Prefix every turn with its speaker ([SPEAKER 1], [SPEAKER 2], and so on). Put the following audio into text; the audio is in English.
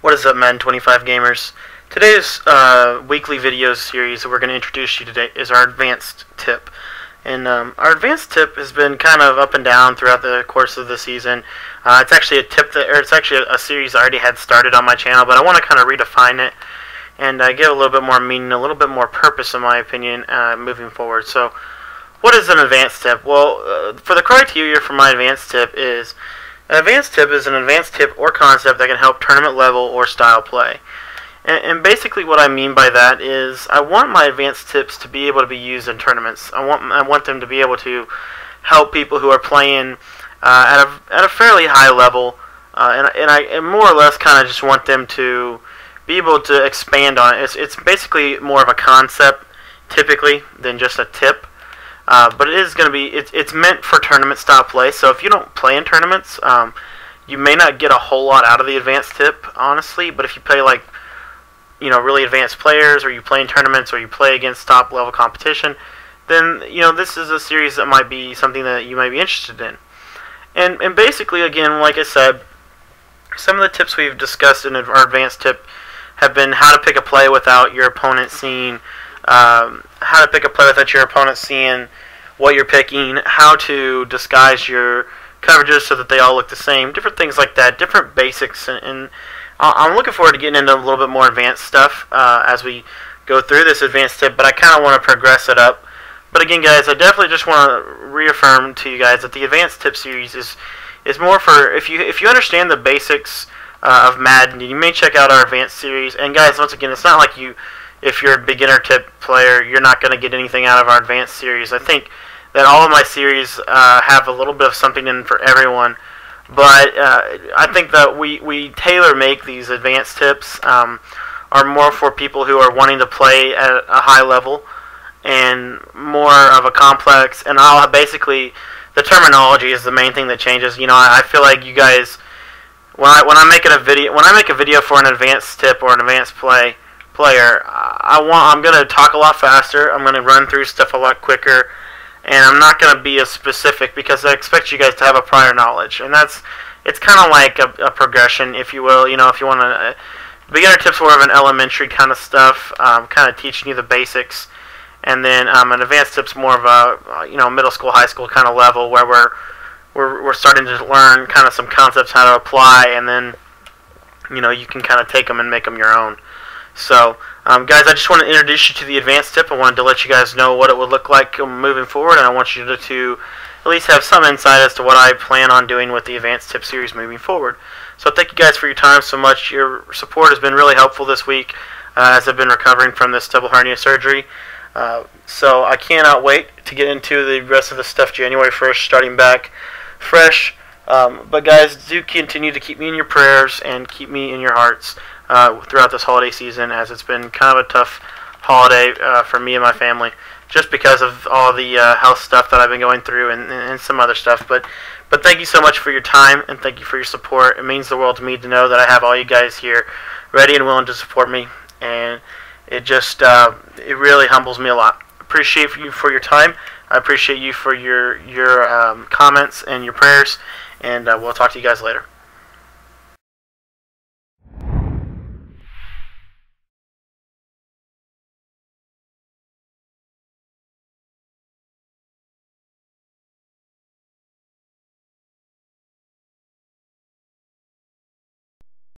[SPEAKER 1] What is up, Madden 25 gamers? Today's uh, weekly video series that we're going to introduce you today is our advanced tip. And um, our advanced tip has been kind of up and down throughout the course of the season. Uh, it's actually a tip that, or it's actually a, a, series I already had started on my channel, but I want to kind of redefine it and uh, give a little bit more meaning, a little bit more purpose, in my opinion, uh, moving forward. So, what is an advanced tip? Well, uh, for the criteria for my advanced tip is an advanced tip is an advanced tip or concept that can help tournament level or style play. And, and, basically what I mean by that is I want my advanced tips to be able to be used in tournaments. I want I want them to be able to help people who are playing uh, at a at a fairly high level, uh, and and I and more or less kind of just want them to be able to expand on it. It's it's basically more of a concept typically than just a tip. Uh, but it is going to be it's it's meant for tournament style play. So if you don't play in tournaments, um, you may not get a whole lot out of the advanced tip, honestly. But if you play like you know really advanced players, or you play in tournaments, or you play against top level competition, then you know this is a series that might be something that you might be interested in. And and basically, again, like I said, some of the tips we've discussed in our advanced tip have been how to pick a play without your opponent seeing um, how to pick a play without your opponent seeing what you're picking, how to disguise your coverages so that they all look the same, different things like that, different basics, and, and I'm looking forward to getting into a little bit more advanced stuff uh, as we go through this advanced tip, but I kind of want to progress it up. But again, guys, I definitely just want to reaffirm to you guys that the advanced tip series is is more for if you if you understand the basics uh, of Madden, you may check out our advanced series. And guys, once again, it's not like you if you're a beginner tip player, you're not going to get anything out of our advanced series. I think that all of my series uh, have a little bit of something in for everyone. But uh, I think that we, we tailor make these advanced tips um, are more for people who are wanting to play at a high level and more of a complex. And I'll basically the terminology is the main thing that changes. You know, I, I feel like you guys when I when I'm making a video when I make a video for an advanced tip or an advanced play player, I want I'm gonna talk a lot faster. I'm gonna run through stuff a lot quicker, and I'm not gonna be as specific because I expect you guys to have a prior knowledge, and that's it's kind of like a, a, progression, if you will. You know, if you want to. Uh, beginner tips more of an elementary kind of stuff, um, kind of teaching you the basics, and then um, an advanced tips more of a uh, you know middle school, high school kind of level where we're we're we're starting to learn kind of some concepts how to apply, and then you know you can kind of take them and make them your own. So, um, guys, I just want to introduce you to the advanced tip. I wanted to let you guys know what it would look like moving forward, and I want you to, to at least have some insight as to what I plan on doing with the advanced tip series moving forward. So thank you guys for your time so much. Your support has been really helpful this week uh, as I've been recovering from this double hernia surgery. Uh, so I cannot wait to get into the rest of the stuff January 1st, starting back fresh. Um, but guys, do continue to keep me in your prayers and keep me in your hearts uh, throughout this holiday season, as it's been kind of a tough holiday uh, for me and my family, just because of all the uh, health stuff that I've been going through and, and some other stuff. But but thank you so much for your time and thank you for your support. It means the world to me to know that I have all you guys here, ready and willing to support me, and it just uh, it really humbles me a lot. Appreciate you for your time. I appreciate you for your your um, comments and your prayers, and uh, we'll talk to you guys later.